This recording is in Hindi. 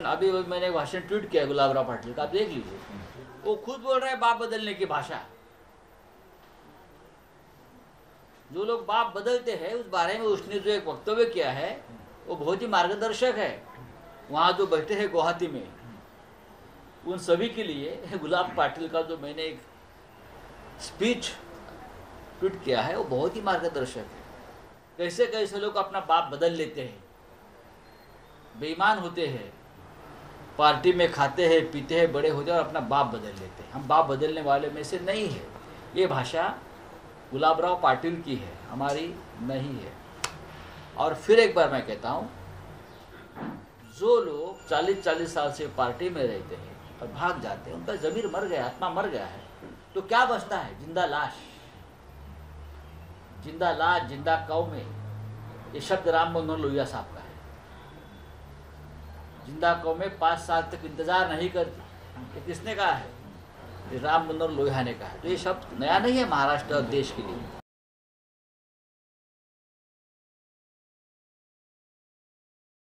अभी मैंने एक भाषण ट्वीट किया गुलाब राव पाटिल का, आप देख लीजिए। वो खुद बोल रहे हैं बाप बदलने की भाषा। जो लोग बाप बदलते हैं, उस बारे में उसने जो एक वक्तव्य किया है, वो बहुत ही मार्गदर्शक है। वहाँ जो बैठे हैं गुवाहाटी में, उन सभी के लिए गुलाब पाटिल का जो मैंने एक स्पीच ट्वीट किया है, वो बहुत ही मार्गदर्शक है। कैसे कैसे लोग अपना बाप बदल लेते हैं, बेईमान होते हैं पार्टी में खाते हैं, पीते हैं, बड़े होते हैं और अपना बाप बदल लेते हैं। हम बाप बदलने वाले में से नहीं है। ये भाषा गुलाब राव पाटिल की है, हमारी नहीं है। और फिर एक बार मैं कहता हूँ, जो लोग 40-40 साल से पार्टी में रहते हैं और भाग जाते हैं, उनका जमीर मर गया, आत्मा मर गया है तो क्या बचता है? ज़िंदा लाश। ज़िंदा लाश, ज़िंदा कौ में ये शब्द राम मनोहर लोहिया साहब का है। ज़िंदा कौ में पाँच साल तक इंतज़ार नहीं करती। ये किसने कहा है? राम मनोहर लोहिया ने कहा तो ये शब्द नया नहीं है महाराष्ट्र और देश के लिए।